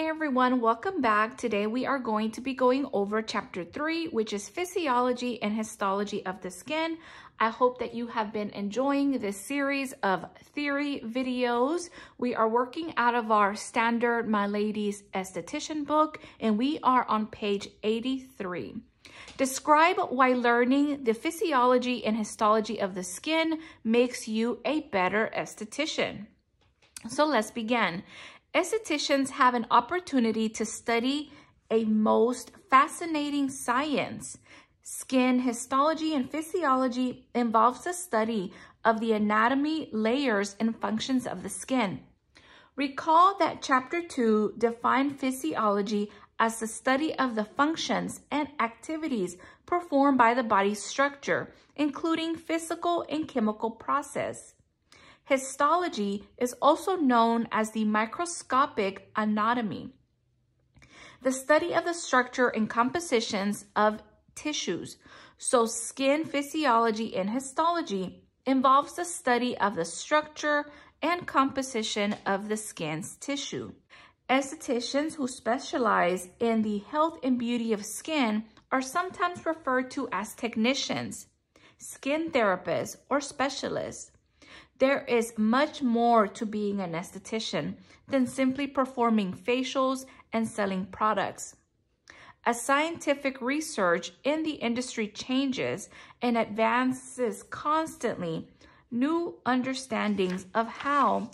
Hey everyone, welcome back. Today we are going to be going over chapter three, which is physiology and histology of the skin. I hope that you have been enjoying this series of theory videos. We are working out of our standard Milady's Esthetician book, and we are on page 83. Describe why learning the physiology and histology of the skin makes you a better esthetician. So let's begin. Estheticians have an opportunity to study a most fascinating science. Skin histology and physiology involves the study of the anatomy, layers, and functions of the skin. Recall that chapter 2 defined physiology as the study of the functions and activities performed by the body's structure, including physical and chemical process. Histology is also known as the microscopic anatomy, the study of the structure and compositions of tissues. So skin physiology and histology involves the study of the structure and composition of the skin's tissue. Estheticians who specialize in the health and beauty of skin are sometimes referred to as technicians, skin therapists, or specialists. There is much more to being an esthetician than simply performing facials and selling products. As scientific research in the industry changes and advances constantly, new understandings of how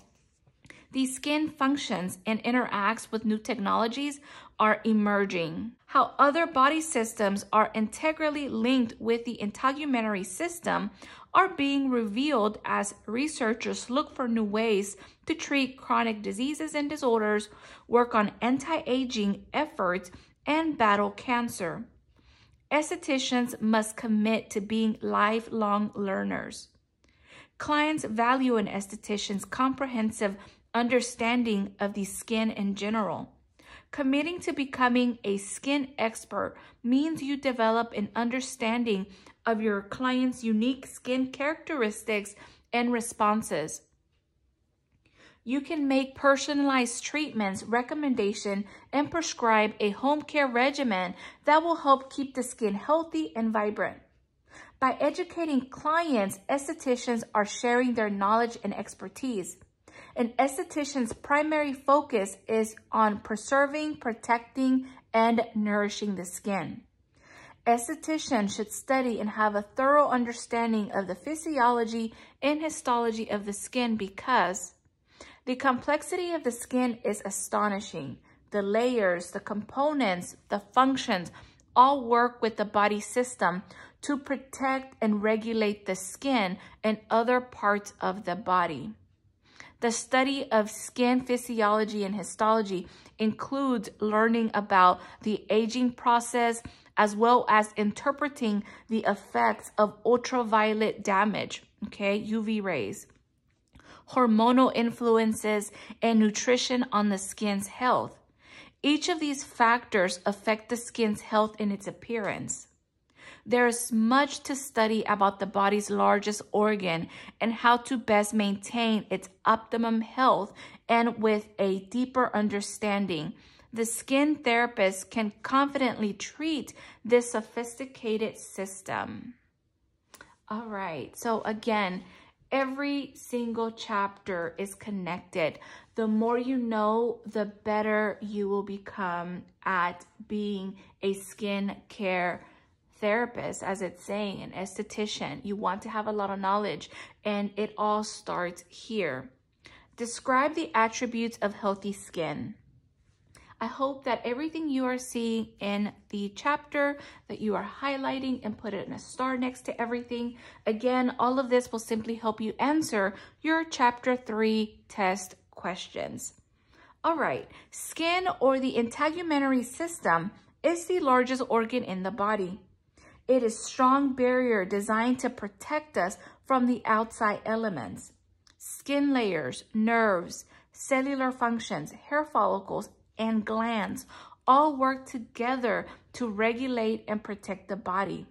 the skin functions and interacts with new technologies are emerging. How other body systems are integrally linked with the integumentary system are being revealed as researchers look for new ways to treat chronic diseases and disorders, work on anti-aging efforts, and battle cancer. Estheticians must commit to being lifelong learners. Clients value an esthetician's comprehensive understanding of the skin in general. Committing to becoming a skin expert means you develop an understanding of your client's unique skin characteristics and responses. You can make personalized treatments, recommendation, and prescribe a home care regimen that will help keep the skin healthy and vibrant. By educating clients, estheticians are sharing their knowledge and expertise. An esthetician's primary focus is on preserving, protecting, and nourishing the skin. Estheticians should study and have a thorough understanding of the physiology and histology of the skin because the complexity of the skin is astonishing. The layers, the components, the functions all work with the body system to protect and regulate the skin and other parts of the body. The study of skin physiology and histology includes learning about the aging process as well as interpreting the effects of ultraviolet damage, okay, UV rays, hormonal influences, and nutrition on the skin's health. Each of these factors affect the skin's health and its appearance. There's much to study about the body's largest organ and how to best maintain its optimum health and with a deeper understanding. The skin therapist can confidently treat this sophisticated system. All right, so again, every single chapter is connected. The more you know, the better you will become at being a skin care therapist, as it's saying, an esthetician. You want to have a lot of knowledge, and it all starts here. Describe the attributes of healthy skin. I hope that everything you are seeing in the chapter that you are highlighting and put it in a star next to everything. Again, all of this will simply help you answer your chapter three test questions. All right, skin or the integumentary system is the largest organ in the body. It is strong barrier designed to protect us from the outside elements. Skin layers, nerves, cellular functions, hair follicles, and glands all work together to regulate and protect the body.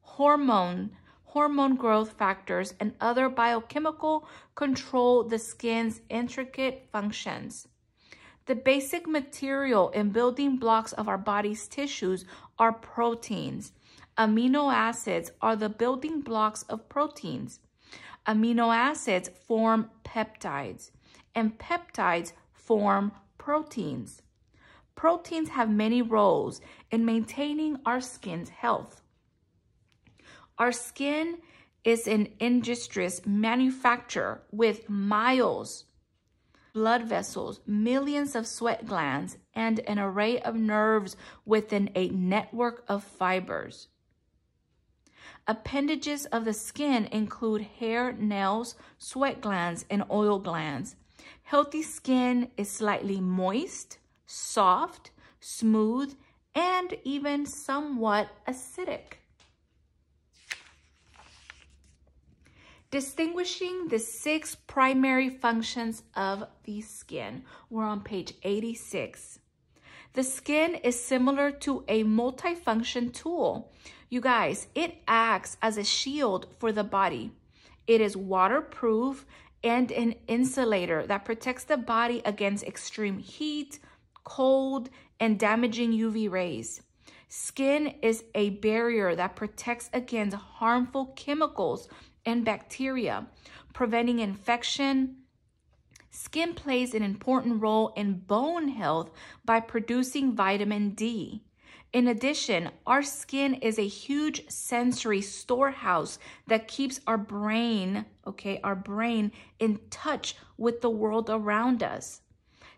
Hormone, hormone growth factors, and other biochemical control the skin's intricate functions. The basic material and building blocks of our body's tissues are proteins. Amino acids are the building blocks of proteins. Amino acids form peptides, and peptides form proteins. Proteins have many roles in maintaining our skin's health. Our skin is an industrious manufacturer with miles blood vessels, millions of sweat glands, and an array of nerves within a network of fibers. Appendages of the skin include hair, nails, sweat glands, and oil glands. Healthy skin is slightly moist, soft, smooth, and even somewhat acidic. Distinguishing the six primary functions of the skin. We're on page 86. The skin is similar to a multifunction tool. You guys, it acts as a shield for the body. It is waterproof and an insulator that protects the body against extreme heat, cold, and damaging UV rays. Skin is a barrier that protects against harmful chemicals and bacteria, preventing infection. Skin plays an important role in bone health by producing vitamin D. In addition, our skin is a huge sensory storehouse that keeps our brain, okay, our brain in touch with the world around us.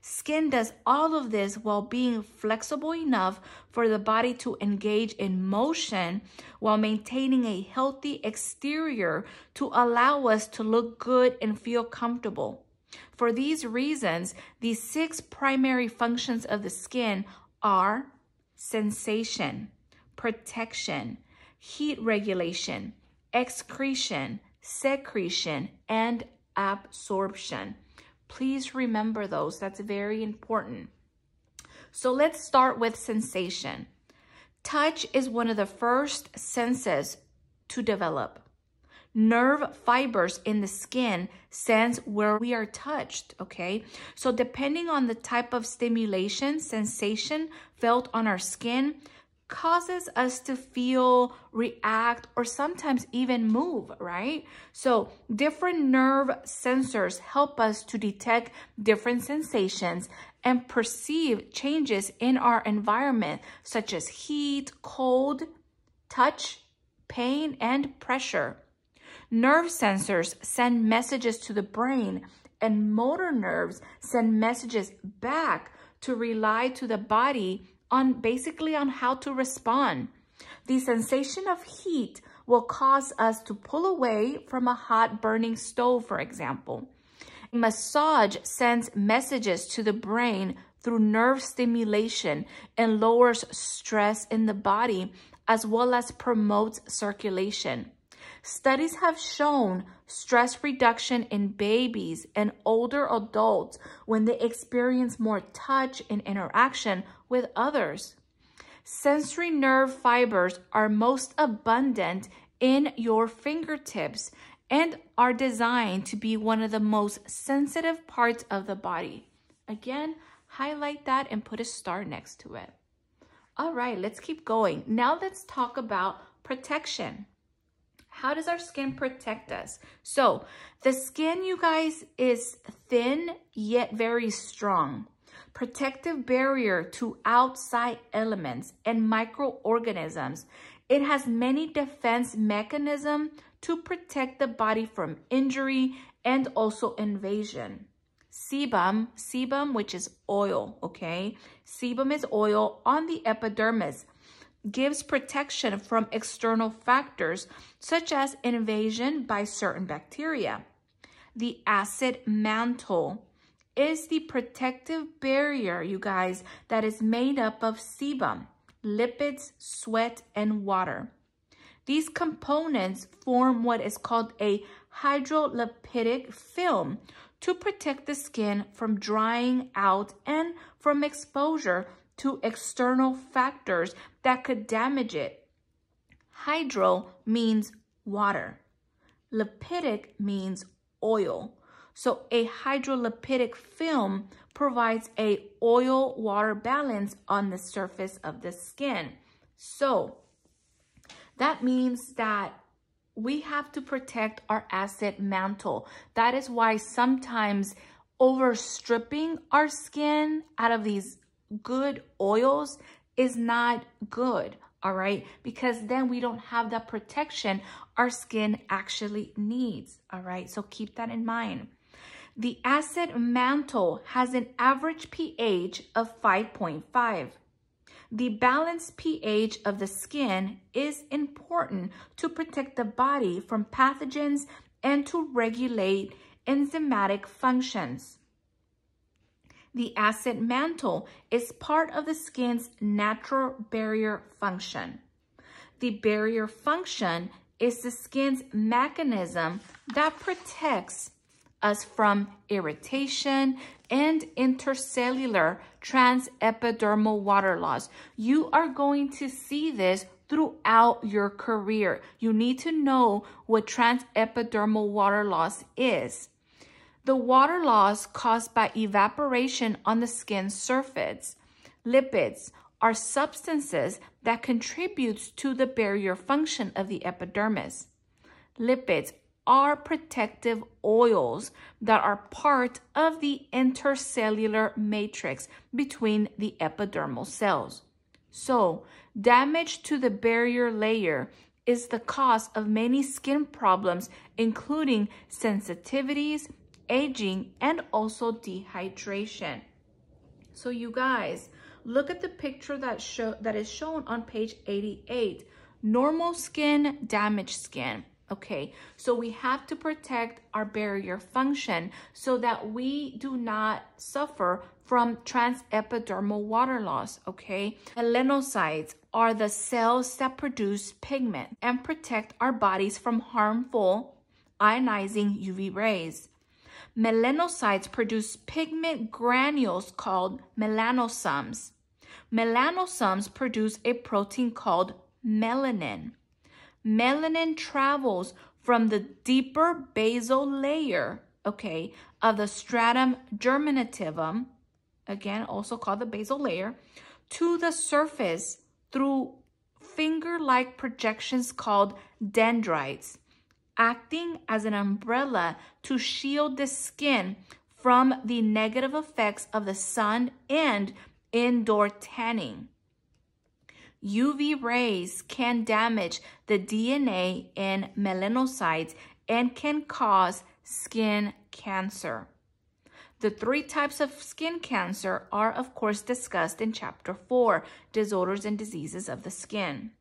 Skin does all of this while being flexible enough for the body to engage in motion while maintaining a healthy exterior to allow us to look good and feel comfortable. For these reasons, the six primary functions of the skin are sensation, protection, heat regulation, excretion, secretion, and absorption. Please remember those. That's very important. So let's start with sensation. Touch is one of the first senses to develop. Nerve fibers in the skin sense where we are touched, okay? So depending on the type of stimulation, sensation felt on our skin, causes us to feel, react, or sometimes even move, right? So different nerve sensors help us to detect different sensations and perceive changes in our environment, such as heat, cold, touch, pain, and pressure. Nerve sensors send messages to the brain and motor nerves send messages back to rely to the body on basically on how to respond. The sensation of heat will cause us to pull away from a hot burning stove, for example. Massage sends messages to the brain through nerve stimulation and lowers stress in the body as well as promotes circulation. Studies have shown stress reduction in babies and older adults when they experience more touch and interaction with others. Sensory nerve fibers are most abundant in your fingertips and are designed to be one of the most sensitive parts of the body. Again, highlight that and put a star next to it. All right, let's keep going. Now let's talk about protection. How does our skin protect us? So the skin, you guys, is thin yet very strong. Protective barrier to outside elements and microorganisms. It has many defense mechanisms to protect the body from injury and also invasion. Sebum, sebum, which is oil, okay? Sebum is oil on the epidermis gives protection from external factors such as invasion by certain bacteria. The acid mantle is the protective barrier, you guys, that is made up of sebum, lipids, sweat, and water. These components form what is called a hydrolipidic film to protect the skin from drying out and from exposure to external factors that could damage it. Hydro means water. Lipidic means oil. So a hydrolipidic film provides a oil-water balance on the surface of the skin. So that means that we have to protect our acid mantle. That is why sometimes overstripping our skin out of these good oils is not good, all right? Because then we don't have the protection our skin actually needs, all right? So keep that in mind. The acid mantle has an average pH of 5.5. The balanced pH of the skin is important to protect the body from pathogens and to regulate enzymatic functions. The acid mantle is part of the skin's natural barrier function. The barrier function is the skin's mechanism that protects us from irritation and intercellular transepidermal water loss. You are going to see this throughout your career. You need to know what transepidermal water loss is. The water loss caused by evaporation on the skin surface. Lipids are substances that contribute to the barrier function of the epidermis. Lipids are protective oils that are part of the intercellular matrix between the epidermal cells. So, damage to the barrier layer is the cause of many skin problems, including sensitivities, aging, and also dehydration. So you guys, look at the picture that, show, that is shown on page 88. Normal skin, damaged skin. Okay, so we have to protect our barrier function so that we do not suffer from transepidermal water loss, okay? Melanocytes are the cells that produce pigment and protect our bodies from harmful ionizing UV rays. Melanocytes produce pigment granules called melanosomes. Melanosomes produce a protein called melanin melanin travels from the deeper basal layer, okay, of the stratum germinativum, again, also called the basal layer, to the surface through finger-like projections called dendrites, acting as an umbrella to shield the skin from the negative effects of the sun and indoor tanning. UV rays can damage the DNA in melanocytes and can cause skin cancer. The three types of skin cancer are, of course, discussed in Chapter 4, Disorders and Diseases of the Skin.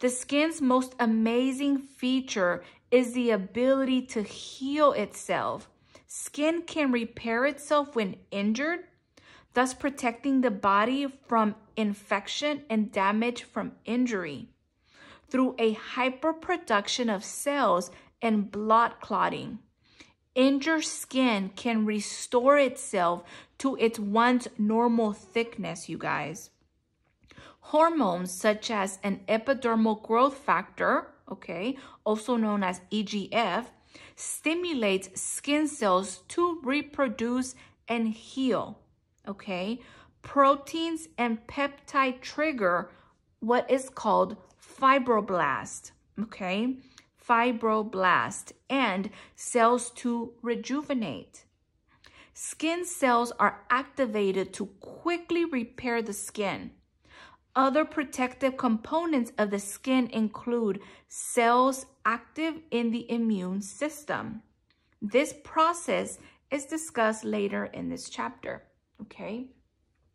The skin's most amazing feature is the ability to heal itself. Skin can repair itself when injured, thus protecting the body from infection and damage from injury through a hyperproduction of cells and blood clotting. Injured skin can restore itself to its once normal thickness, you guys. Hormones such as an epidermal growth factor, okay, also known as EGF, stimulates skin cells to reproduce and heal, okay? proteins and peptide trigger what is called fibroblast, okay? Fibroblast and cells to rejuvenate. Skin cells are activated to quickly repair the skin. Other protective components of the skin include cells active in the immune system. This process is discussed later in this chapter, okay?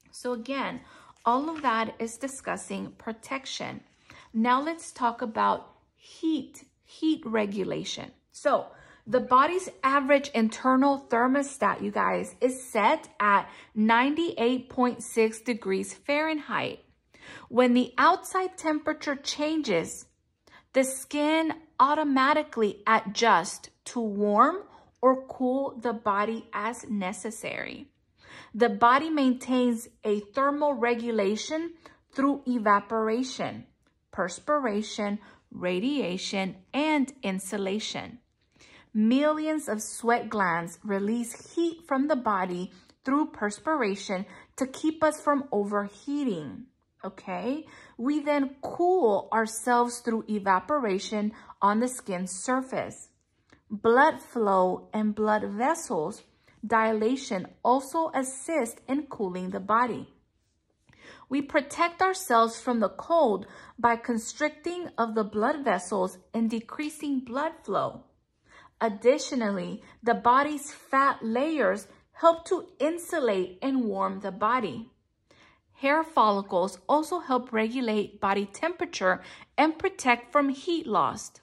So again, all of that is discussing protection. Now let's talk about heat, heat regulation. So the body's average internal thermostat, you guys, is set at 98.6 degrees Fahrenheit. When the outside temperature changes, the skin automatically adjusts to warm or cool the body as necessary. The body maintains a thermal regulation through evaporation, perspiration, radiation, and insulation. millions of sweat glands release heat from the body through perspiration to keep us from overheating. Okay, we then cool ourselves through evaporation on the skin surface. Blood flow and blood vessels dilation also assist in cooling the body. We protect ourselves from the cold by constricting of the blood vessels and decreasing blood flow. Additionally, the body's fat layers help to insulate and warm the body. Hair follicles also help regulate body temperature and protect from heat loss.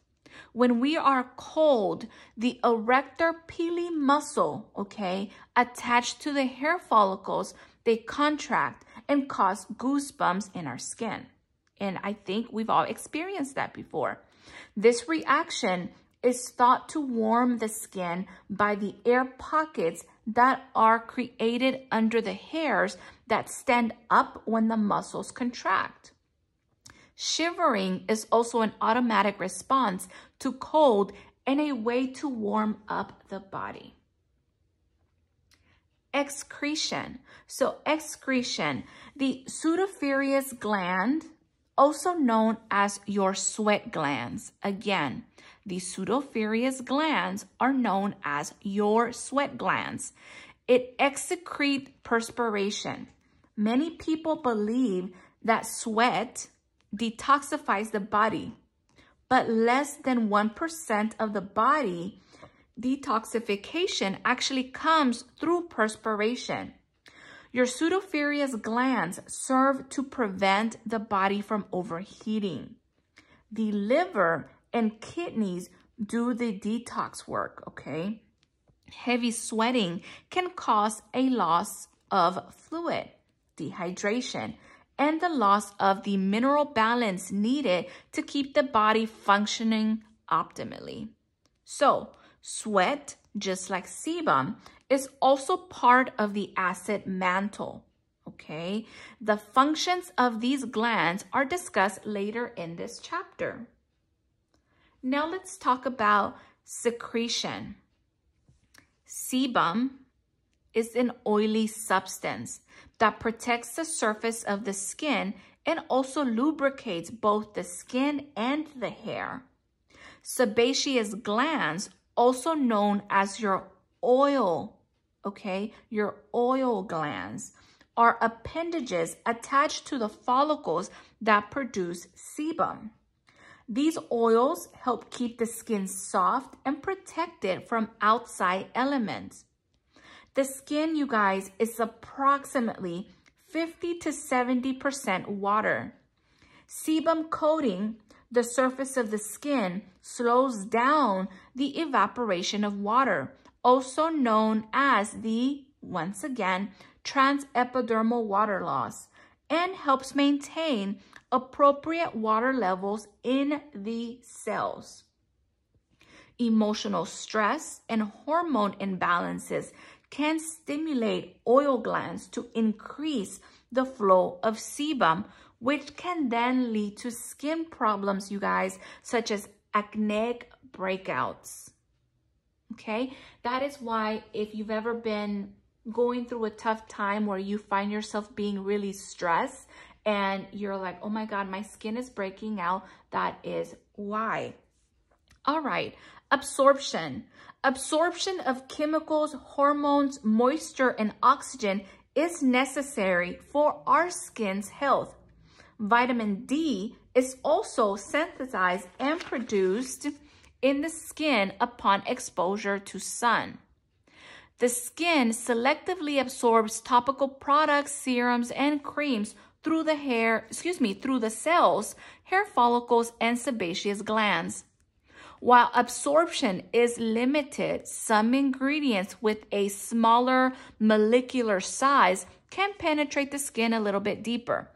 When we are cold, the arrector pili muscle, okay, attached to the hair follicles, they contract and cause goosebumps in our skin. And I think we've all experienced that before. This reaction is thought to warm the skin by the air pockets that are created under the hairs that stand up when the muscles contract. Shivering is also an automatic response to cold and a way to warm up the body. Excretion. So excretion, the sudoriferous gland, also known as your sweat glands. Again, the sudoriferous glands are known as your sweat glands. It excrete perspiration. Many people believe that sweat detoxifies the body, but less than 1% of the body detoxification actually comes through perspiration. Your sudoriferous glands serve to prevent the body from overheating. The liver and kidneys do the detox work, okay? Heavy sweating can cause a loss of fluid, dehydration, and the loss of the mineral balance needed to keep the body functioning optimally. So, sweat, just like sebum, is also part of the acid mantle. Okay, the functions of these glands are discussed later in this chapter. Now let's talk about secretion. Sebum is an oily substance that protects the surface of the skin and also lubricates both the skin and the hair. Sebaceous glands, also known as your oil, okay, your oil glands, are appendages attached to the follicles that produce sebum. These oils help keep the skin soft and protect it from outside elements. The skin, you guys, is approximately 50 to 70% water. Sebum coating the surface of the skin slows down the evaporation of water, also known as the, once again, transepidermal water loss, and helps maintain appropriate water levels in the cells. Emotional stress and hormone imbalances can stimulate oil glands to increase the flow of sebum, which can then lead to skin problems, you guys, such as acneic breakouts. Okay, that is why if you've ever been going through a tough time where you find yourself being really stressed and you're like, oh my God, my skin is breaking out, that is why. All right, absorption. Absorption of chemicals, hormones, moisture, and oxygen is necessary for our skin's health. Vitamin D is also synthesized and produced in the skin upon exposure to sun. The skin selectively absorbs topical products, serums, and creams through the hair, excuse me, through the cells, hair follicles, and sebaceous glands. While absorption is limited, some ingredients with a smaller molecular size can penetrate the skin a little bit deeper.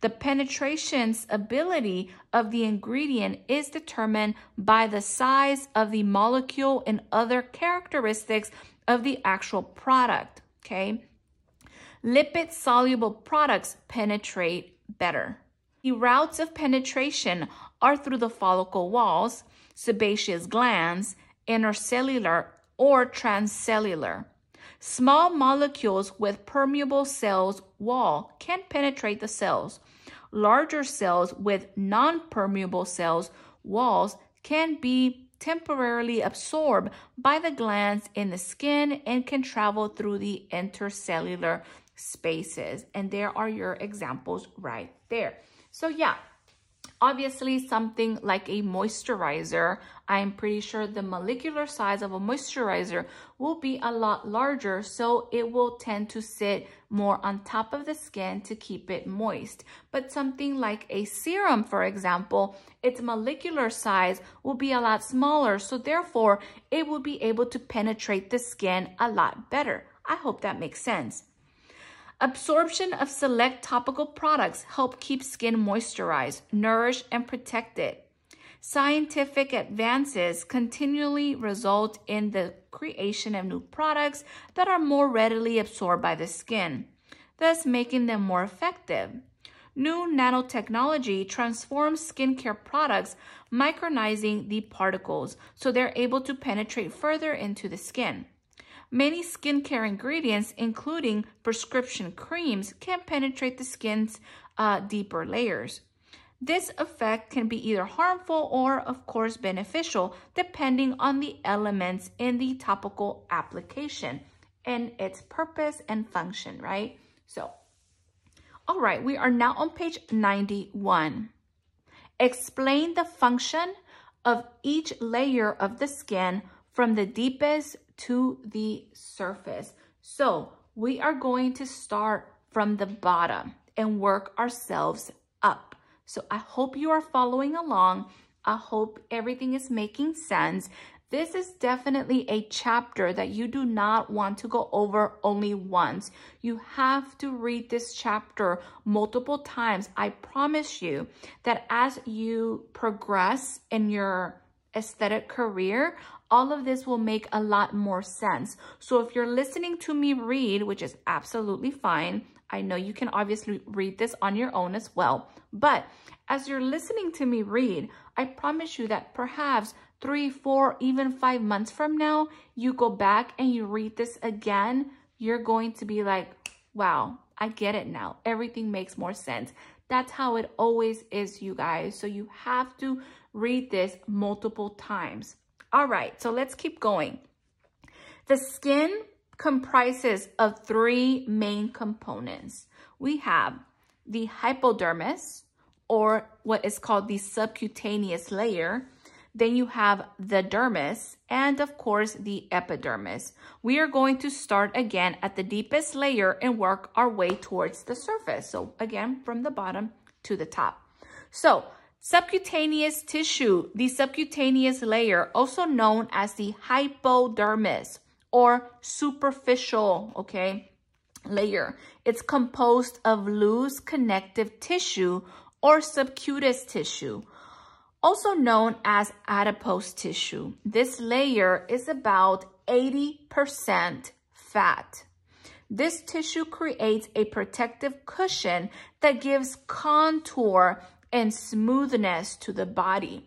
The penetration's ability of the ingredient is determined by the size of the molecule and other characteristics of the actual product, okay? Lipid-soluble products penetrate better. The routes of penetration are through the follicle walls, sebaceous glands, intercellular, or transcellular. Small molecules with permeable cells wall can penetrate the cells. Larger cells with non-permeable cells walls can be temporarily absorbed by the glands in the skin and can travel through the intercellular spaces. And there are your examples right there. So yeah, Obviously, something like a moisturizer, I'm pretty sure the molecular size of a moisturizer will be a lot larger, so it will tend to sit more on top of the skin to keep it moist. But something like a serum, for example, its molecular size will be a lot smaller, so therefore it will be able to penetrate the skin a lot better. I hope that makes sense. Absorption of select topical products help keep skin moisturized, nourished, and protected. Scientific advances continually result in the creation of new products that are more readily absorbed by the skin, thus making them more effective. New nanotechnology transforms skincare products, micronizing the particles so they're able to penetrate further into the skin. Many skincare ingredients, including prescription creams, can penetrate the skin's uh, deeper layers. This effect can be either harmful or, of course, beneficial, depending on the elements in the topical application and its purpose and function, right? So, all right, we are now on page 91. Explain the function of each layer of the skin from the deepest to the surface. So we are going to start from the bottom and work ourselves up. So I hope you are following along. I hope everything is making sense. This is definitely a chapter that you do not want to go over only once. You have to read this chapter multiple times. I promise you that as you progress in your aesthetic career, all of this will make a lot more sense. So if you're listening to me read, which is absolutely fine, I know you can obviously read this on your own as well. But as you're listening to me read, I promise you that perhaps three, four, even five months from now, you go back and you read this again, you're going to be like, wow, I get it now. Everything makes more sense. That's how it always is, you guys. So you have to read this multiple times. All right, so let's keep going. The skin comprises of three main components. We have the hypodermis, or what is called the subcutaneous layer. Then you have the dermis, and of course, the epidermis. We are going to start again at the deepest layer and work our way towards the surface. So again, from the bottom to the top. So Subcutaneous tissue, the subcutaneous layer, also known as the hypodermis or superficial, okay, layer. It's composed of loose connective tissue or subcutaneous tissue, also known as adipose tissue. This layer is about 80% fat. This tissue creates a protective cushion that gives contour and smoothness to the body.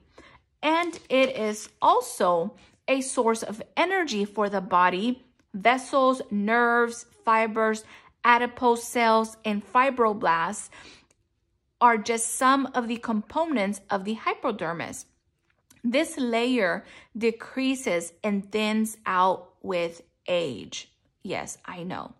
And it is also a source of energy for the body. Vessels, nerves, fibers, adipose cells, and fibroblasts are just some of the components of the hypodermis. This layer decreases and thins out with age. Yes, I know.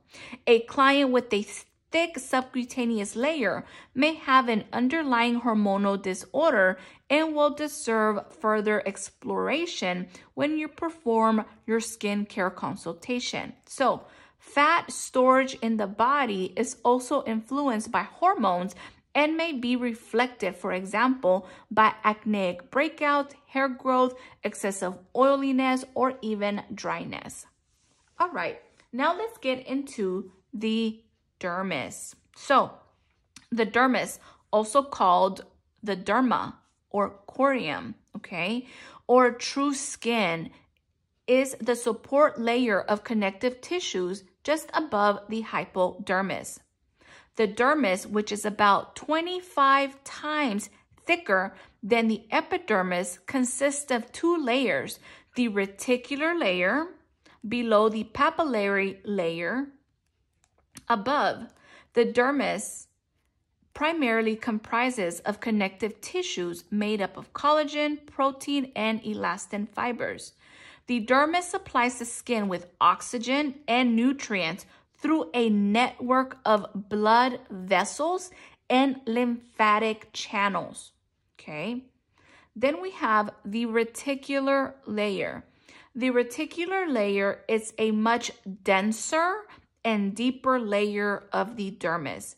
A client with a thick subcutaneous layer may have an underlying hormonal disorder and will deserve further exploration when you perform your skincare consultation. So, fat storage in the body is also influenced by hormones and may be reflected, for example, by acneic breakout, hair growth, excessive oiliness, or even dryness. All right, now let's get into the dermis. So the dermis, also called the derma or corium, okay, or true skin, is the support layer of connective tissues just above the hypodermis. The dermis, which is about 25 times thicker than the epidermis, consists of two layers. the reticular layer, below the papillary layer, above the dermis primarily comprises of connective tissues made up of collagen, protein, and elastin fibers. The dermis supplies the skin with oxygen and nutrients through a network of blood vessels and lymphatic channels. Okay. Then we have the reticular layer. The reticular layer is a much denser and deeper layer of the dermis.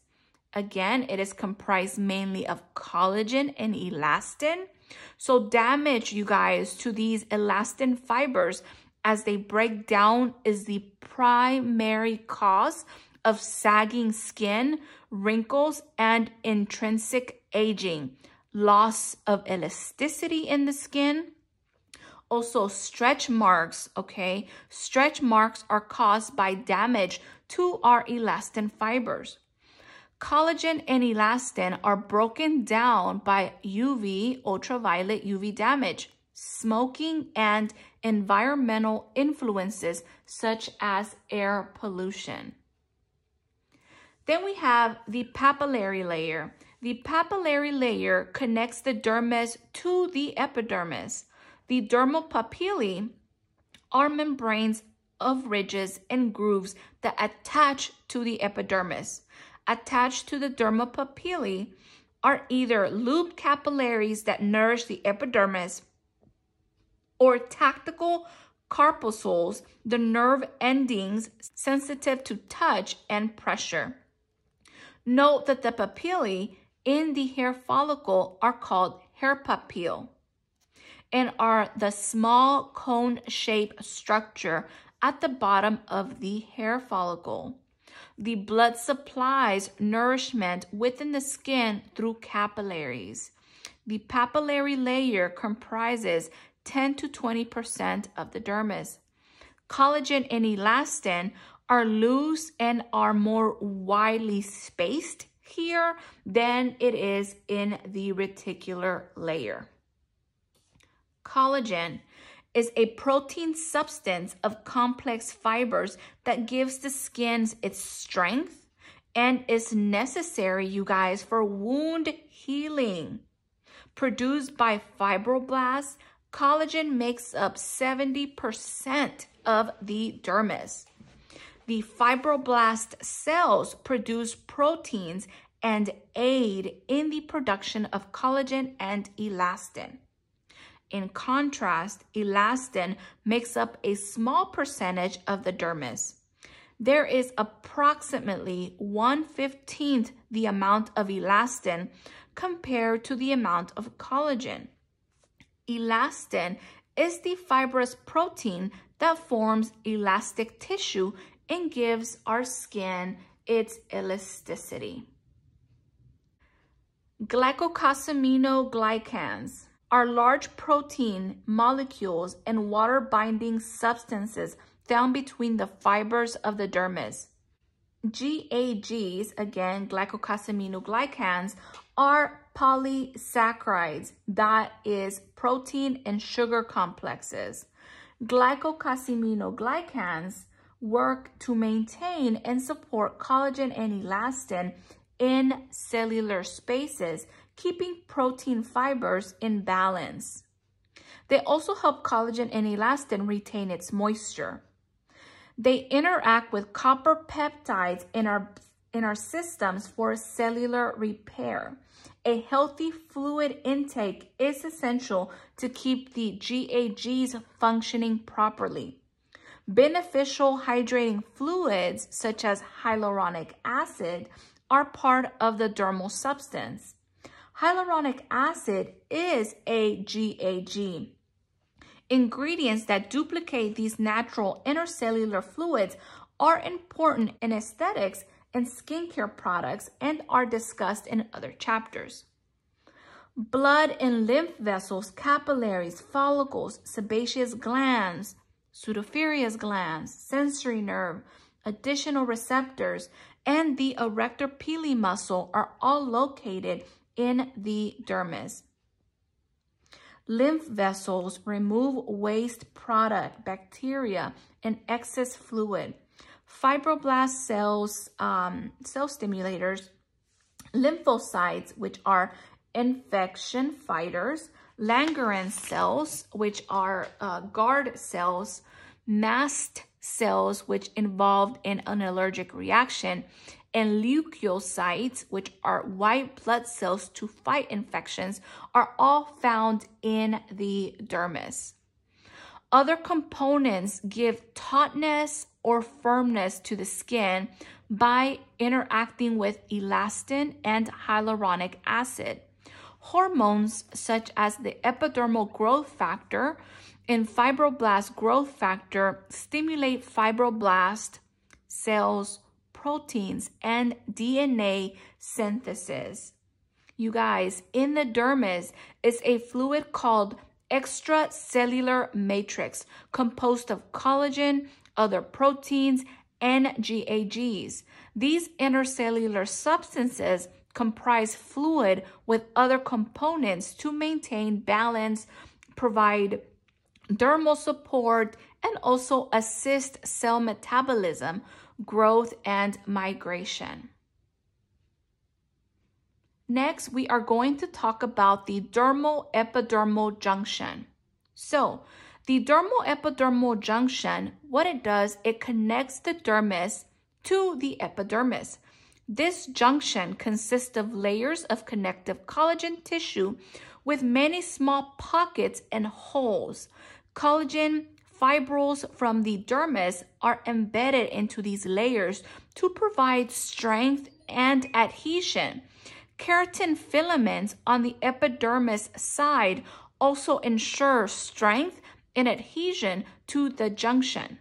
Again, it is comprised mainly of collagen and elastin. So damage, you guys, to these elastin fibers as they break down is the primary cause of sagging skin, wrinkles, and intrinsic aging, loss of elasticity in the skin, also stretch marks, okay? Stretch marks are caused by damage to our elastin fibers. Collagen and elastin are broken down by UV, ultraviolet UV damage, smoking, and environmental influences such as air pollution. Then we have the papillary layer. The papillary layer connects the dermis to the epidermis. The dermal papillae are membranes of ridges and grooves that attach to the epidermis. Attached to the dermal papillae are either looped capillaries that nourish the epidermis or tactile corpuscles, the nerve endings sensitive to touch and pressure. Note that the papillae in the hair follicle are called hair papill and are the small cone-shaped structure at the bottom of the hair follicle. The blood supplies nourishment within the skin through capillaries. The papillary layer comprises 10 to 20% of the dermis. Collagen and elastin are loose and are more widely spaced here than it is in the reticular layer. Collagen is a protein substance of complex fibers that gives the skin its strength and is necessary, you guys, for wound healing. Produced by fibroblasts, collagen makes up 70% of the dermis. The fibroblast cells produce proteins and aid in the production of collagen and elastin. In contrast, elastin makes up a small percentage of the dermis. There is approximately 1 15th the amount of elastin compared to the amount of collagen. Elastin is the fibrous protein that forms elastic tissue and gives our skin its elasticity. Glycosaminoglycans are large protein molecules and water-binding substances found between the fibers of the dermis. GAGs, again, glycosaminoglycans, are polysaccharides, that is, protein and sugar complexes. Glycosaminoglycans work to maintain and support collagen and elastin in cellular spaces keeping protein fibers in balance. They also help collagen and elastin retain its moisture. They interact with copper peptides in our, in our systems for cellular repair. A healthy fluid intake is essential to keep the GAGs functioning properly. Beneficial hydrating fluids, such as hyaluronic acid, are part of the dermal substance. Hyaluronic acid is a GAG. Ingredients that duplicate these natural intercellular fluids are important in aesthetics and skincare products and are discussed in other chapters. Blood and lymph vessels, capillaries, follicles, sebaceous glands, sudoriferous glands, sensory nerve, additional receptors, and the arrector pili muscle are all located in the dermis. Lymph vessels remove waste product, bacteria, and excess fluid. Fibroblast cells, um, cell stimulators, lymphocytes, which are infection fighters, Langerhans cells, which are uh, guard cells, mast cells, which involved in an allergic reaction, and leukocytes, which are white blood cells to fight infections, are all found in the dermis. Other components give tautness or firmness to the skin by interacting with elastin and hyaluronic acid. Hormones such as the epidermal growth factor and fibroblast growth factor stimulate fibroblast cells, proteins, and DNA synthesis. You guys, in the dermis is a fluid called extracellular matrix composed of collagen, other proteins, and GAGs. These intercellular substances comprise fluid with other components to maintain balance, provide dermal support, and also assist cell metabolism, growth, and migration. Next, we are going to talk about the dermal epidermal junction. So, the dermal epidermal junction, what it does, it connects the dermis to the epidermis. This junction consists of layers of connective collagen tissue with many small pockets and holes. Collagen fibrils from the dermis are embedded into these layers to provide strength and adhesion. Keratin filaments on the epidermis side also ensure strength and adhesion to the junction.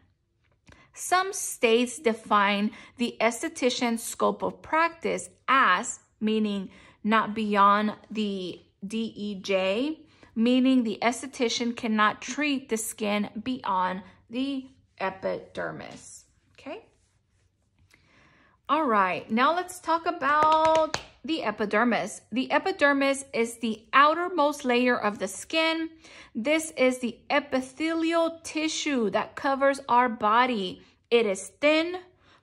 Some states define the esthetician's scope of practice as, meaning not beyond the DEJ, meaning the esthetician cannot treat the skin beyond the epidermis. Okay? All right, now let's talk about the epidermis. The epidermis is the outermost layer of the skin. This is the epithelial tissue that covers our body. It is thin,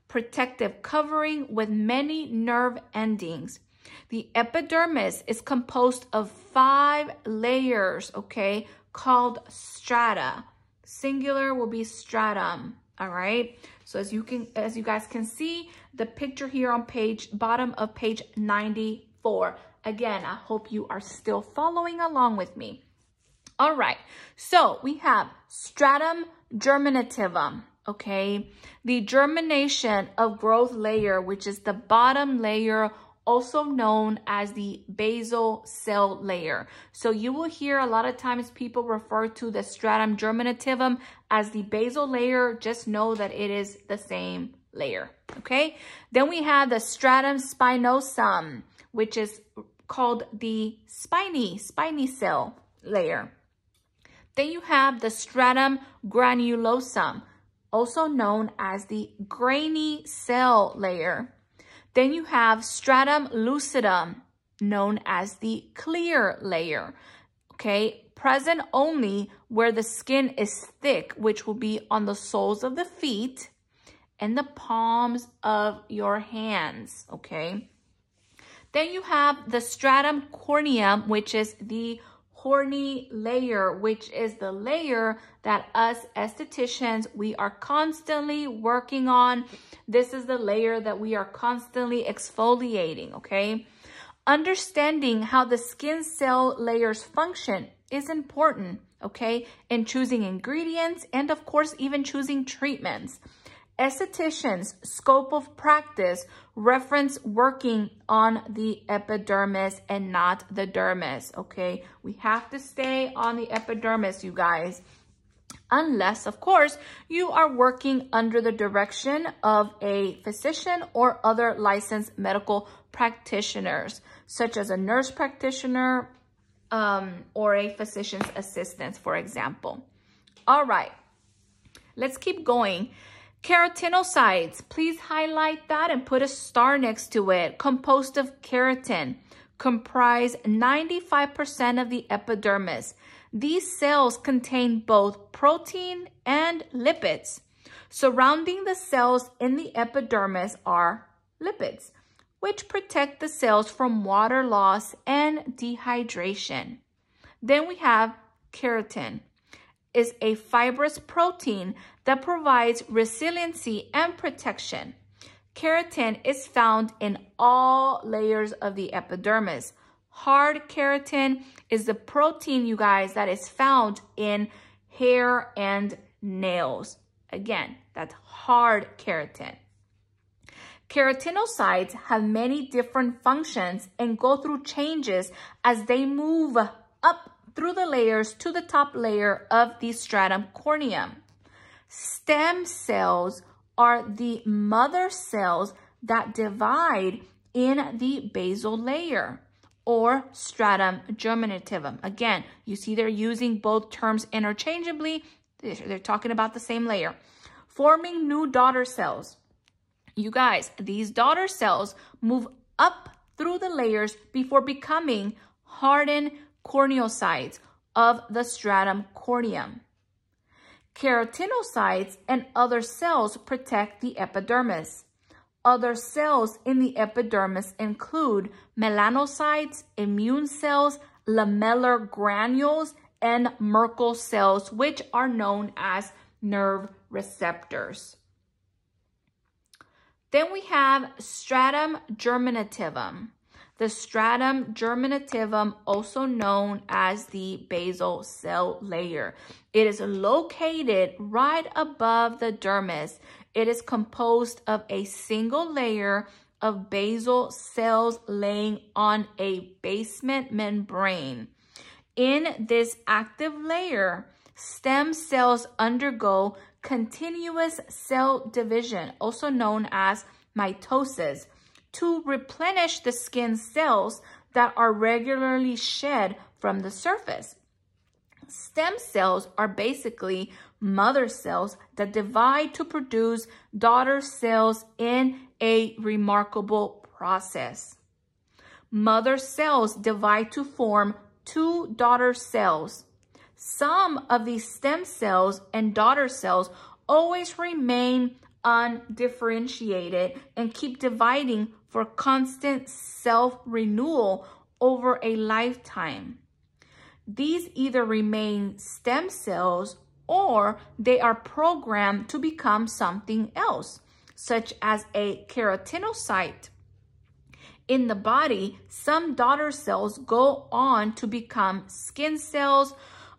protective covering with many nerve endings. The epidermis is composed of five layers, okay, called strata. Singular will be stratum, all right? So as you can, as you guys can see, the picture here on page, bottom of page 94. Again, I hope you are still following along with me. All right, so we have stratum germinativum, okay? The germination of growth layer, which is the bottom layer also known as the basal cell layer. So you will hear a lot of times people refer to the stratum germinativum as the basal layer. Just know that it is the same layer, okay? Then we have the stratum spinosum, which is called the spiny, spiny cell layer. Then you have the stratum granulosum, also known as the grainy cell layer. Then you have stratum lucidum, known as the clear layer, okay? Present only where the skin is thick, which will be on the soles of the feet and the palms of your hands, okay? Then you have the stratum corneum, which is the horny layer, which is the layer that us estheticians, we are constantly working on. This is the layer that we are constantly exfoliating, okay? Understanding how the skin cell layers function is important, okay? In choosing ingredients and of course, even choosing treatments. Estheticians' scope of practice reference working on the epidermis and not the dermis, okay? We have to stay on the epidermis, you guys. Unless, of course, you are working under the direction of a physician or other licensed medical practitioners, such as a nurse practitioner um, or a physician's assistant, for example. All right, let's keep going. Keratinocytes, please highlight that and put a star next to it. Composed of keratin, comprise 95% of the epidermis. These cells contain both protein and lipids. Surrounding the cells in the epidermis are lipids, which protect the cells from water loss and dehydration. Then we have keratin is a fibrous protein that provides resiliency and protection. Keratin is found in all layers of the epidermis. Hard keratin is the protein, you guys, that is found in hair and nails. Again, that's hard keratin. Keratinocytes have many different functions and go through changes as they move up through the layers to the top layer of the stratum corneum. Stem cells are the mother cells that divide in the basal layer or stratum germinativum. Again, you see they're using both terms interchangeably. They're talking about the same layer. Forming new daughter cells. You guys, these daughter cells move up through the layers before becoming hardened corneocytes of the stratum corneum. Keratinocytes and other cells protect the epidermis. Other cells in the epidermis include melanocytes, immune cells, lamellar granules, and Merkel cells, which are known as nerve receptors. Then we have stratum germinativum the stratum germinativum, also known as the basal cell layer. It is located right above the dermis. It is composed of a single layer of basal cells laying on a basement membrane. In this active layer, stem cells undergo continuous cell division, also known as mitosis to replenish the skin cells that are regularly shed from the surface. Stem cells are basically mother cells that divide to produce daughter cells in a remarkable process. Mother cells divide to form two daughter cells. Some of these stem cells and daughter cells always remain undifferentiated and keep dividing for constant self-renewal over a lifetime. These either remain stem cells or they are programmed to become something else, such as a keratinocyte. In the body, some daughter cells go on to become skin cells,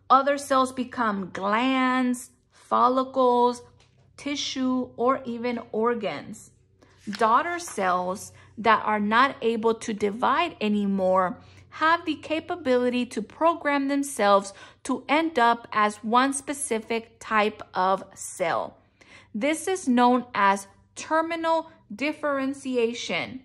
other cells become glands, follicles, tissue, or even organs. Daughter cells that are not able to divide anymore have the capability to program themselves to end up as one specific type of cell. This is known as terminal differentiation.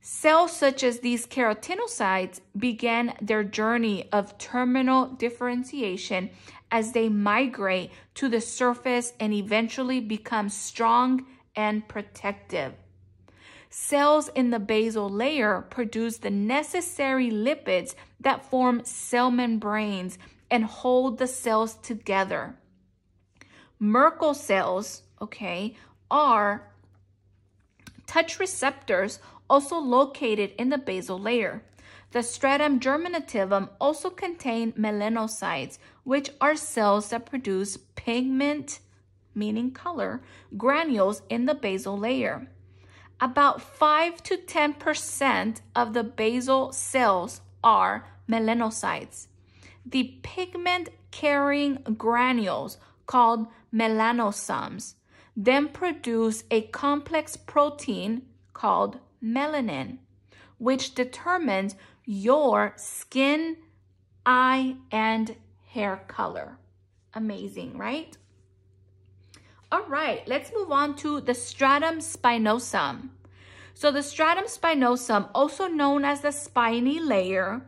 Cells such as these keratinocytes began their journey of terminal differentiation as they migrate to the surface and eventually become strong and protective. Cells in the basal layer produce the necessary lipids that form cell membranes and hold the cells together. Merkel cells, okay, are touch receptors also located in the basal layer. The stratum germinativum also contain melanocytes, which are cells that produce pigment, meaning color, granules in the basal layer. About 5 to 10% of the basal cells are melanocytes. The pigment-carrying granules called melanosomes then produce a complex protein called melanin, which determines your skin, eye, and hair color. Amazing, right? All right, let's move on to the stratum spinosum. So the stratum spinosum, also known as the spiny layer,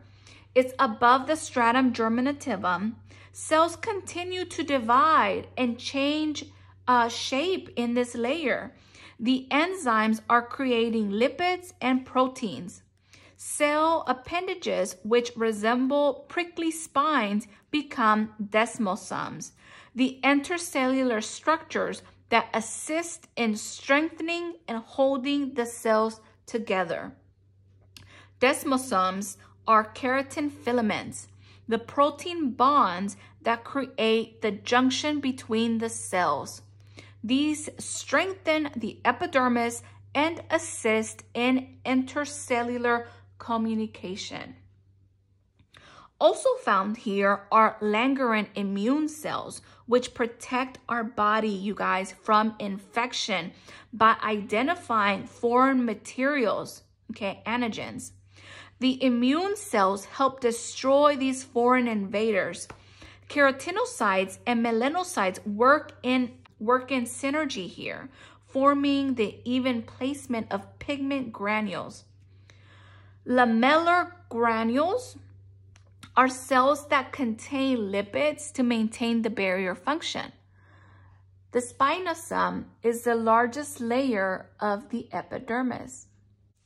is above the stratum germinativum. Cells continue to divide and change uh, shape in this layer. The enzymes are creating lipids and proteins. Cell appendages, which resemble prickly spines, become desmosomes, the intercellular structures that assist in strengthening and holding the cells together. Desmosomes are keratin filaments, the protein bonds that create the junction between the cells. These strengthen the epidermis and assist in intercellular communication. Also found here are Langerhans immune cells, which protect our body, you guys, from infection by identifying foreign materials, okay, antigens. The immune cells help destroy these foreign invaders. Keratinocytes and melanocytes work in, work in synergy here, forming the even placement of pigment granules. Lamellar granules are cells that contain lipids to maintain the barrier function. The spinosum is the largest layer of the epidermis.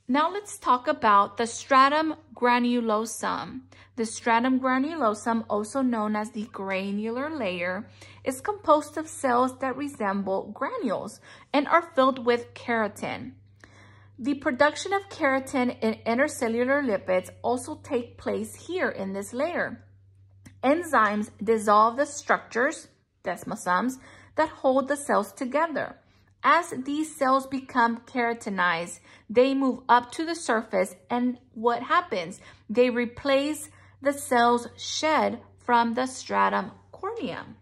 Now let's talk about the stratum granulosum. The stratum granulosum, also known as the granular layer, is composed of cells that resemble granules and are filled with keratin. The production of keratin in intercellular lipids also take place here in this layer. Enzymes dissolve the structures, desmosomes, that hold the cells together. As these cells become keratinized, they move up to the surface and what happens? They replace the cells shed from the stratum corneum.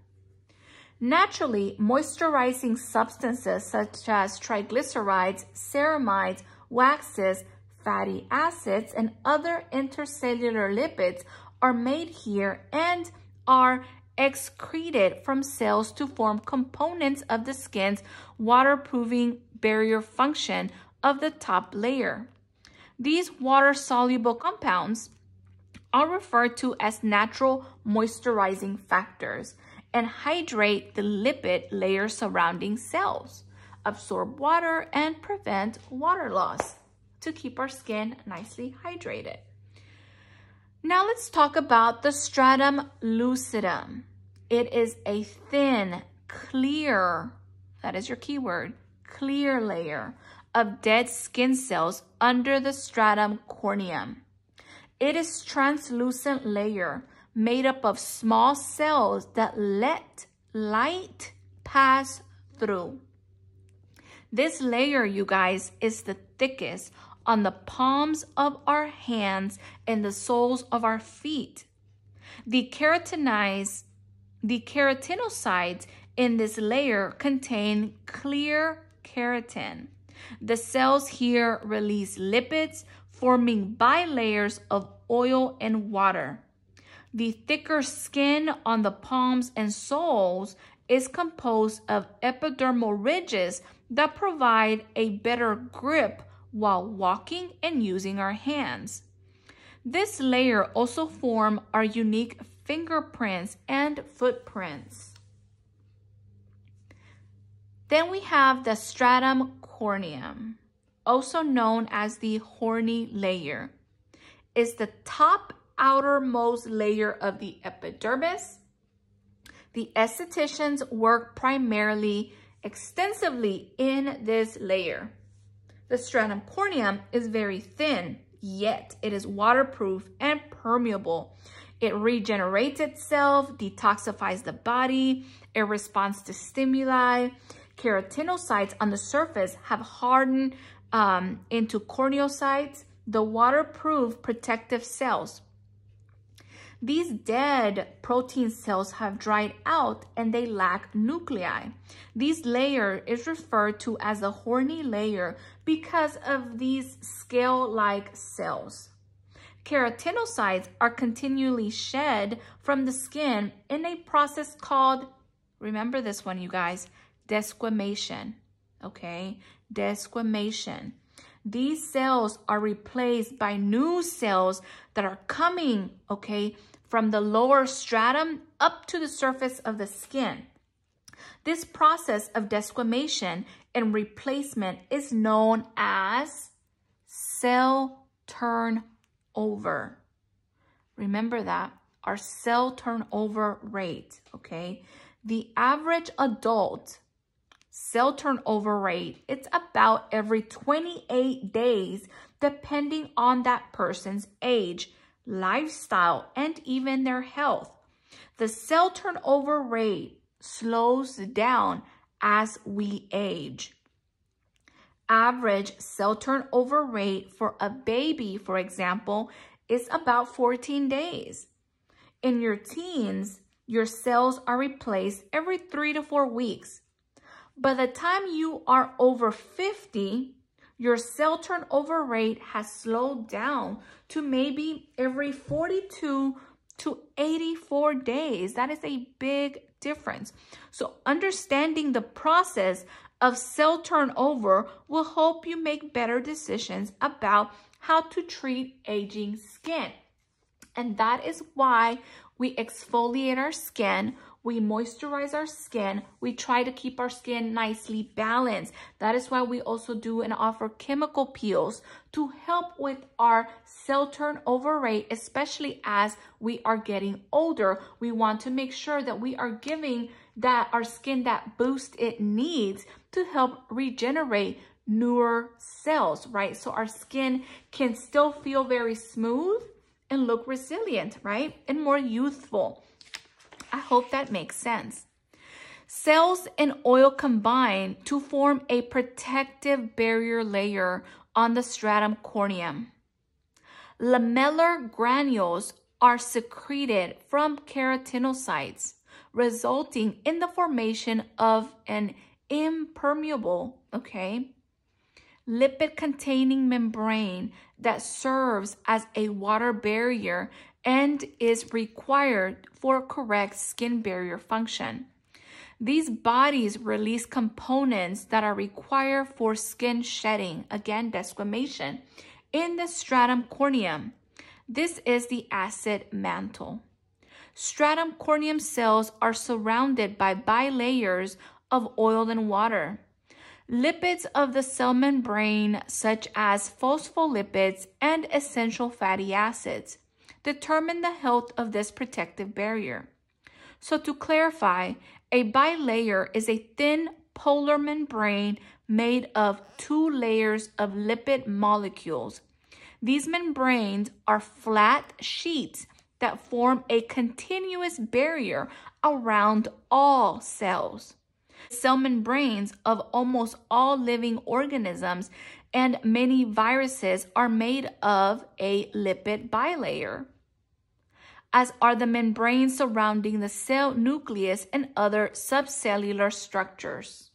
Naturally, moisturizing substances such as triglycerides, ceramides, waxes, fatty acids, and other intercellular lipids are made here and are excreted from cells to form components of the skin's waterproofing barrier function of the top layer. These water-soluble compounds are referred to as natural moisturizing factors and hydrate the lipid layer surrounding cells, absorb water, and prevent water loss to keep our skin nicely hydrated. Now let's talk about the stratum lucidum. It is a thin, clear, that is your keyword, clear layer of dead skin cells under the stratum corneum. It is translucent layer made up of small cells that let light pass through. This layer, you guys, is the thickest on the palms of our hands and the soles of our feet. The keratinized, the keratinocytes in this layer contain clear keratin. The cells here release lipids, forming bilayers of oil and water. The thicker skin on the palms and soles is composed of epidermal ridges that provide a better grip while walking and using our hands. This layer also form our unique fingerprints and footprints. Then we have the stratum corneum, also known as the horny layer. Is the top outermost layer of the epidermis. The estheticians work primarily extensively in this layer. The stratum corneum is very thin, yet it is waterproof and permeable. It regenerates itself, detoxifies the body, it responds to stimuli. Keratinocytes on the surface have hardened um, into corneocytes, the waterproof protective cells. These dead protein cells have dried out and they lack nuclei. This layer is referred to as a horny layer because of these scale-like cells. Keratinocytes are continually shed from the skin in a process called, remember this one, you guys, desquamation, okay? Desquamation. These cells are replaced by new cells that are coming, okay, from the lower stratum up to the surface of the skin. This process of desquamation and replacement is known as cell turnover. Remember that, our cell turnover rate, okay? The average adult cell turnover rate, it's about every 28 days, depending on that person's age, lifestyle, and even their health. The cell turnover rate slows down as we age. Average cell turnover rate for a baby, for example, is about 14 days. In your teens, your cells are replaced every three to four weeks. By the time you are over 50, your cell turnover rate has slowed down to maybe every 42 to 84 days. That is a big difference. So understanding the process of cell turnover will help you make better decisions about how to treat aging skin. And that is why we exfoliate our skin, we moisturize our skin, we try to keep our skin nicely balanced. That is why we also do and offer chemical peels to help with our cell turnover rate, especially as we are getting older. We want to make sure that we are giving that our skin that boost it needs to help regenerate newer cells, right? So our skin can still feel very smooth and look resilient, right? And more youthful. I hope that makes sense. Cells and oil combine to form a protective barrier layer on the stratum corneum. Lamellar granules are secreted from keratinocytes, resulting in the formation of an impermeable, okay, lipid-containing membrane that serves as a water barrier and is required for correct skin barrier function. These bodies release components that are required for skin shedding, again, desquamation, in the stratum corneum. This is the acid mantle. Stratum corneum cells are surrounded by bilayers of oil and water. Lipids of the cell membrane, such as phospholipids and essential fatty acids, determine the health of this protective barrier. So to clarify, a bilayer is a thin polar membrane made of two layers of lipid molecules. These membranes are flat sheets that form a continuous barrier around all cells cell membranes of almost all living organisms and many viruses are made of a lipid bilayer, as are the membranes surrounding the cell nucleus and other subcellular structures.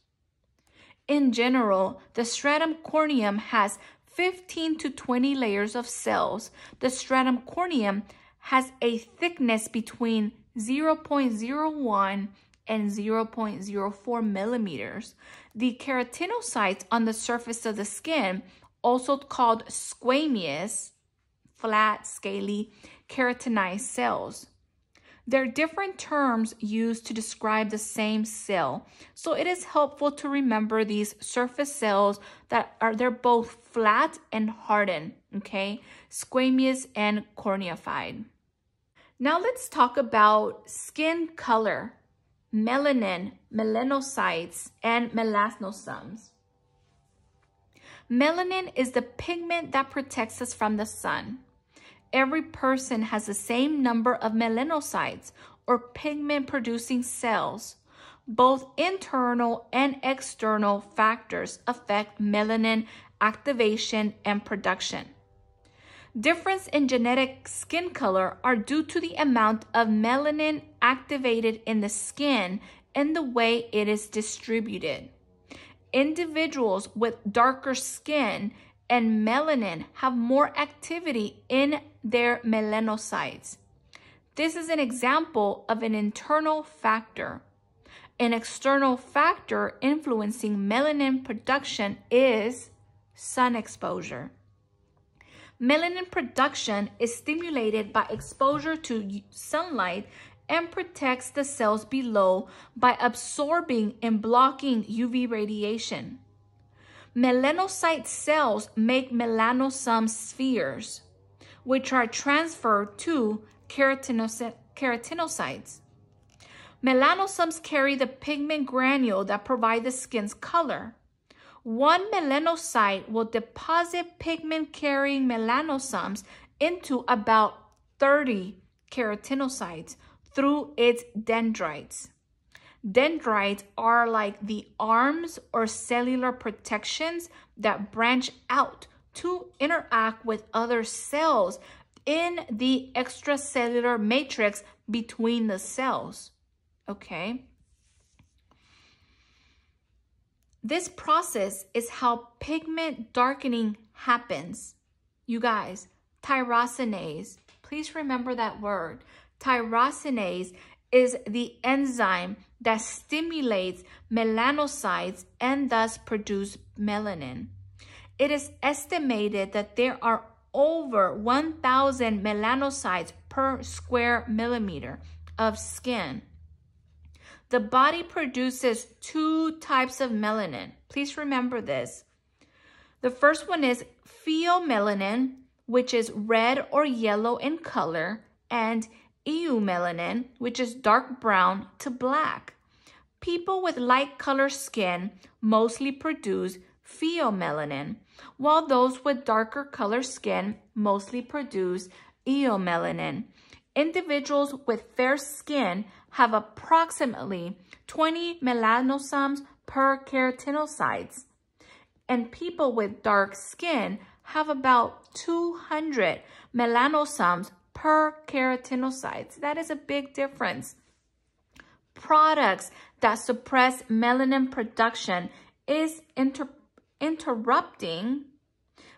In general, the stratum corneum has 15 to 20 layers of cells. The stratum corneum has a thickness between 0.01 and 0.04 millimeters. The keratinocytes on the surface of the skin, also called squamous, flat, scaly, keratinized cells. There are different terms used to describe the same cell. So it is helpful to remember these surface cells that are, they're both flat and hardened, okay? Squamous and corneified. Now let's talk about skin color melanin, melanocytes, and melanosomes. Melanin is the pigment that protects us from the sun. Every person has the same number of melanocytes or pigment-producing cells. Both internal and external factors affect melanin activation and production. Difference in genetic skin color are due to the amount of melanin activated in the skin and the way it is distributed. Individuals with darker skin and melanin have more activity in their melanocytes. This is an example of an internal factor. An external factor influencing melanin production is sun exposure. Melanin production is stimulated by exposure to sunlight and protects the cells below by absorbing and blocking UV radiation. Melanocyte cells make melanosome spheres. which are transferred to keratinocytes. Melanosomes carry the pigment granule that provide the skin's color. One melanocyte will deposit pigment-carrying melanosomes into about 30 keratinocytes through its dendrites. Dendrites are like the arms or cellular protections that branch out to interact with other cells in the extracellular matrix between the cells. Okay. This process is how pigment darkening happens. You guys, tyrosinase, please remember that word. Tyrosinase is the enzyme that stimulates melanocytes and thus produce melanin. It is estimated that there are over 1,000 melanocytes per square millimeter of skin. The body produces two types of melanin. Please remember this. The first one is pheomelanin, which is red or yellow in color, and eumelanin, which is dark brown to black. People with light color skin mostly produce pheomelanin, while those with darker color skin mostly produce eumelanin. Individuals with fair skin have approximately 20 melanosomes per keratinocytes, and people with dark skin have about 200 melanosomes per keratinocytes. That is a big difference. Products that suppress melanin production is inter interrupting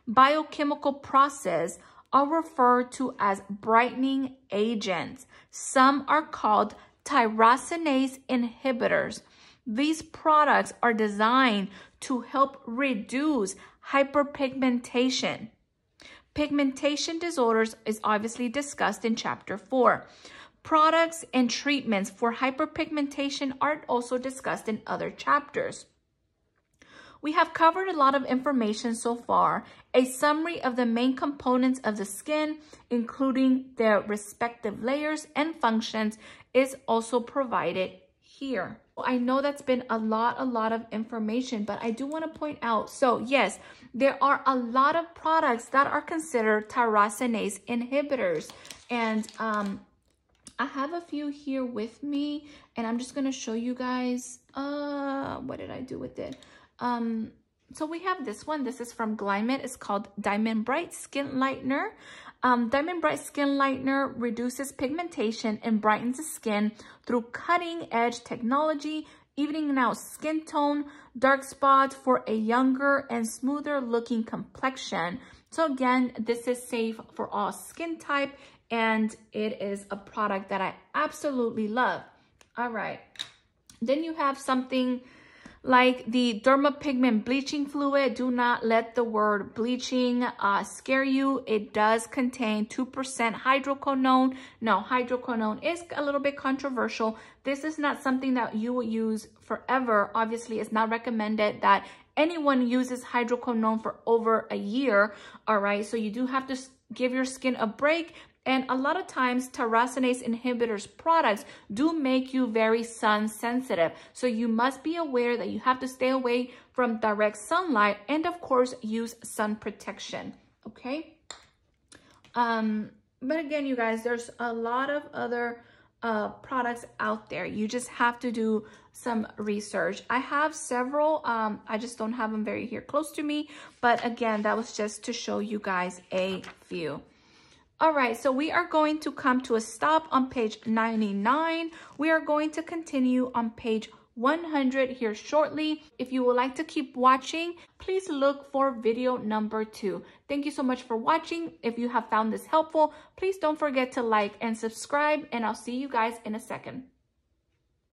biochemical process are referred to as brightening agents. Some are called tyrosinase inhibitors. These products are designed to help reduce hyperpigmentation. Pigmentation disorders is obviously discussed in chapter 4. Products and treatments for hyperpigmentation are also discussed in other chapters. We have covered a lot of information so far. A summary of the main components of the skin, including their respective layers and functions, is also provided here. I know that's been a lot, a lot of information, but I do want to point out, so yes, there are a lot of products that are considered tyrosinase inhibitors. And um, I have a few here with me, and I'm just going to show you guys, uh, what did I do with it? Um, so we have this one. This is from Glymed. It's called Diamond Bright Skin Lightener. Um, Diamond Bright Skin Lightener reduces pigmentation and brightens the skin through cutting edge technology, evening out skin tone, dark spots for a younger and smoother looking complexion. So again, this is safe for all skin type and it is a product that I absolutely love. All right. Then you have something like the dermapigment bleaching fluid, do not let the word bleaching uh, scare you. It does contain 2% hydroquinone. No, hydroquinone is a little bit controversial. This is not something that you will use forever. Obviously, it's not recommended that anyone uses hydroquinone for over a year. All right, so you do have to give your skin a break and a lot of times tyrosinase inhibitors products do make you very sun sensitive. So you must be aware that you have to stay away from direct sunlight and of course use sun protection. Okay. Um, but again, you guys, there's a lot of other uh, products out there. You just have to do some research. I have several, um, I just don't have them very here close to me. But again, that was just to show you guys a few. All right, so we are going to come to a stop on page 99. We are going to continue on page 100 here shortly. If you would like to keep watching, please look for video number two. Thank you so much for watching. If you have found this helpful, please don't forget to like and subscribe, and I'll see you guys in a second.